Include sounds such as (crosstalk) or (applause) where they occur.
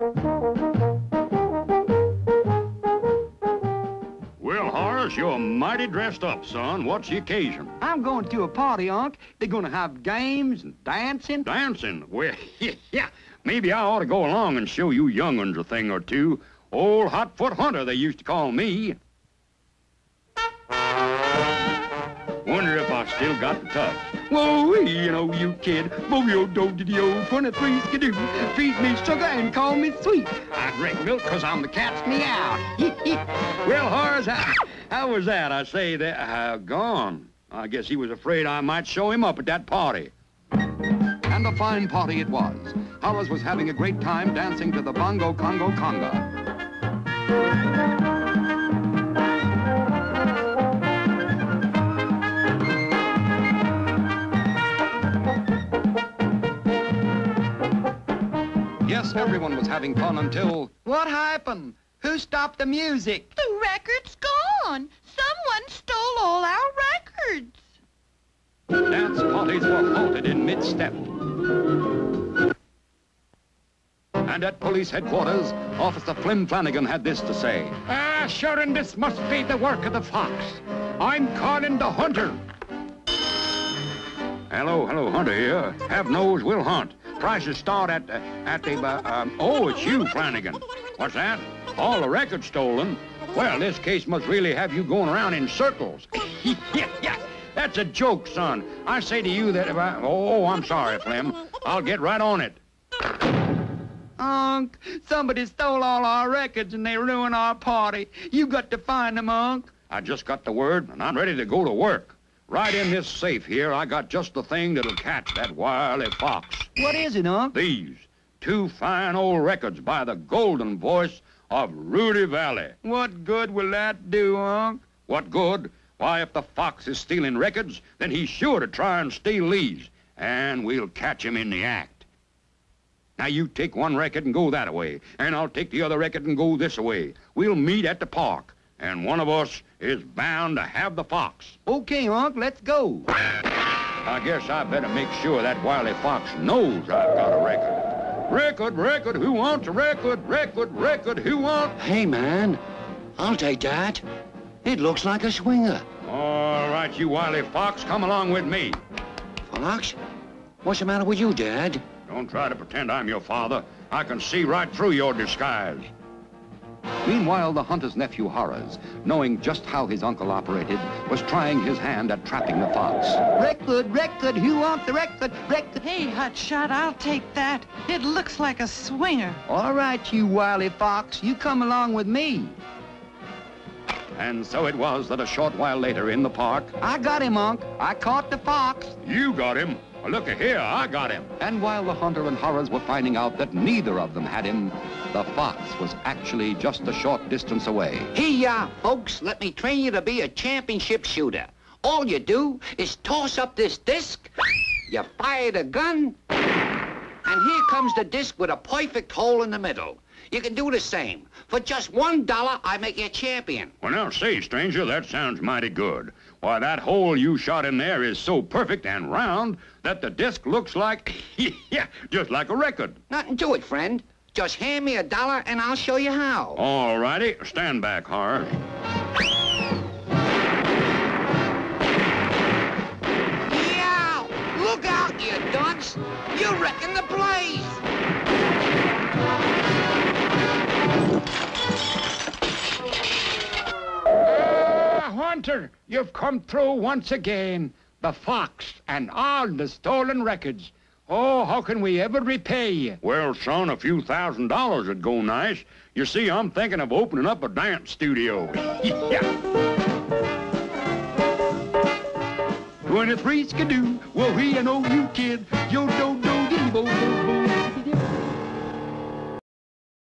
Well, Horace, you're mighty dressed up, son. What's the occasion? I'm going to a party, Unc. They're going to have games and dancing. Dancing? Well, (laughs) yeah, maybe I ought to go along and show you young uns a thing or two. Old Hotfoot Hunter, they used to call me. Wonder if I still got the touch. Whoa, you know, you kid. Move your do to the old 23 skidoo. Feed me sugar and call me sweet. I drink milk 'cause I'm the cat's meow. (laughs) well, Horace, how, how was that? I say that, uh, gone. I guess he was afraid I might show him up at that party. And a fine party it was. Horace was having a great time dancing to the bongo congo conga. Yes, everyone was having fun until... What happened? Who stopped the music? The record's gone. Someone stole all our records. Dance parties were halted in mid-step. And at police headquarters, Officer Flim Flanagan had this to say. Ah, sure, and this must be the work of the fox. I'm calling the hunter. Hello, hello, Hunter here. Have nose will hunt. Prices start at, uh, at the, uh, um, oh, it's you, Flanagan. What's that? All the records stolen? Well, this case must really have you going around in circles. yeah, (laughs) yeah, that's a joke, son. I say to you that if I, oh, I'm sorry, Flim. I'll get right on it. Unc, somebody stole all our records and they ruined our party. You got to find them, Unc. I just got the word, and I'm ready to go to work. Right in this safe here, I got just the thing that'll catch that wily fox. What is it, Unc? These two fine old records by the golden voice of Rudy Vallee. What good will that do, Unc? What good? Why, if the fox is stealing records, then he's sure to try and steal these, and we'll catch him in the act. Now, you take one record and go that way, and I'll take the other record and go this way. We'll meet at the park, and one of us is bound to have the fox. Okay, Unc, let's go. I guess I better make sure that wily fox knows I've got a record. Record, record, who wants a record? Record, record, who wants? Hey, man, I'll take that. It looks like a swinger. All right, you wily fox, come along with me. Fox? What's the matter with you, Dad? Don't try to pretend I'm your father. I can see right through your disguise. Meanwhile, the hunter's nephew, Horace, knowing just how his uncle operated, was trying his hand at trapping the fox. Record, record, who wants the record? Record. Hey, Hotshot, I'll take that. It looks like a swinger. All right, you wily fox, you come along with me. And so it was that a short while later in the park, I got him, Unc. I caught the fox. You got him. Well, look here, I got him. and while the hunter and Horace were finding out that neither of them had him, the fox was actually just a short distance away. Here, folks, let me train you to be a championship shooter. All you do is toss up this disc, you fire the gun, and here comes the disc with a perfect hole in the middle. You can do the same. For just one dollar, I make you a champion. Well, now, say, stranger, that sounds mighty good. Why, that hole you shot in there is so perfect and round that the disc looks like, (laughs) yeah, just like a record. Nothing to it, friend. Just hand me a dollar and I'll show you how. All righty, stand back, Horace. Yeah! Look out, you dunce! You're wrecking the place! Hunter, you've come through once again. The fox and all the stolen records. Oh, how can we ever repay you? Well, son, a few thousand dollars would go nice. You see, I'm thinking of opening up a dance studio. yeah. 23 skidoo, well, we know you kid. Yo, do, do, dee, bo, bo, bo.